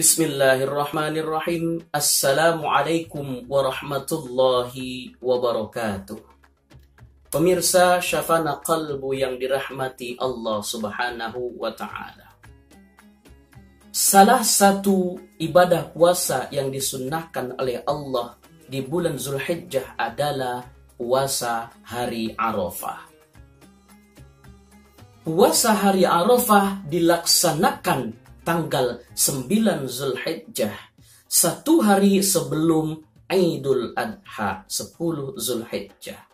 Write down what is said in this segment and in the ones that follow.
Bismillahirrahmanirrahim. Assalamualaikum warahmatullahi wabarakatuh. Pemirsa syafana qalbu yang dirahmati Allah Subhanahu wa taala. Salah satu ibadah puasa yang disunnahkan oleh Allah di bulan Zulhijjah adalah puasa hari Arafah. Puasa hari Arafah dilaksanakan tanggal 9 Zulhijjah, satu hari sebelum Idul Adha, 10 Zulhijjah.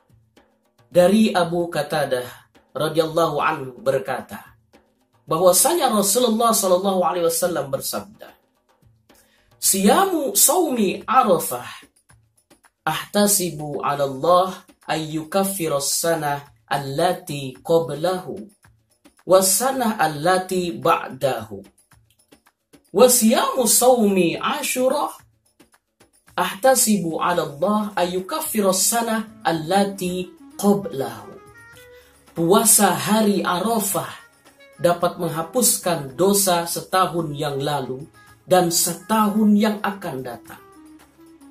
Dari Abu Qatadah radhiyallahu anhu berkata, bahwasanya Rasulullah Shallallahu alaihi wasallam bersabda, "Siyamu saumi Arafah ahtasibu 'ala Allah ayyukaffiras sanah allati qablahu was-sanah allati ba'dahu." Wasiyamu sawmi ashura ahtasibu ala Allah ayukaffira sana allati qablahu. Puasa hari Arafah dapat menghapuskan dosa setahun yang lalu dan setahun yang akan datang.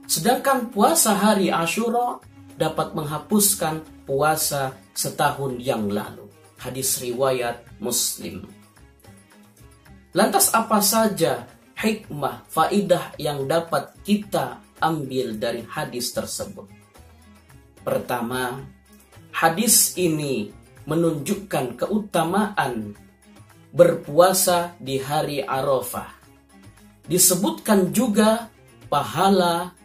Sedangkan puasa hari Ashura dapat menghapuskan puasa setahun yang lalu. Hadis riwayat Muslim. Lantas apa saja hikmah, faidah yang dapat kita ambil dari hadis tersebut? Pertama, hadis ini menunjukkan keutamaan berpuasa di hari Arafah. Disebutkan juga pahala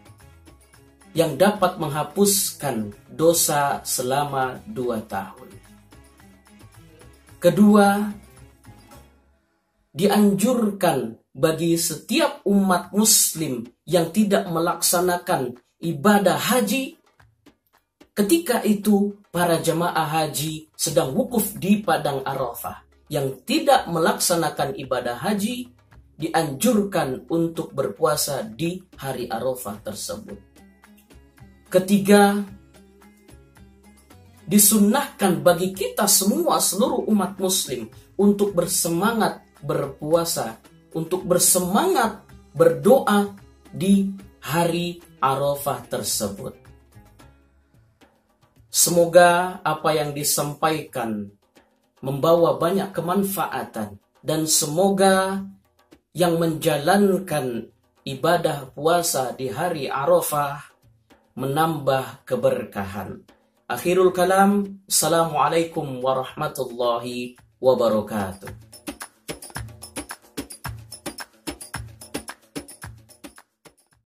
yang dapat menghapuskan dosa selama dua tahun. Kedua, dianjurkan bagi setiap umat muslim yang tidak melaksanakan ibadah haji ketika itu para jamaah haji sedang wukuf di padang Arafah yang tidak melaksanakan ibadah haji dianjurkan untuk berpuasa di hari Arafah tersebut. Ketiga, disunnahkan bagi kita semua seluruh umat muslim untuk bersemangat berpuasa, untuk bersemangat berdoa di hari Arafah tersebut. Semoga apa yang disampaikan membawa banyak kemanfaatan dan semoga yang menjalankan ibadah puasa di hari Arafah menambah keberkahan. Akhirul kalam, Assalamualaikum warahmatullahi wabarakatuh.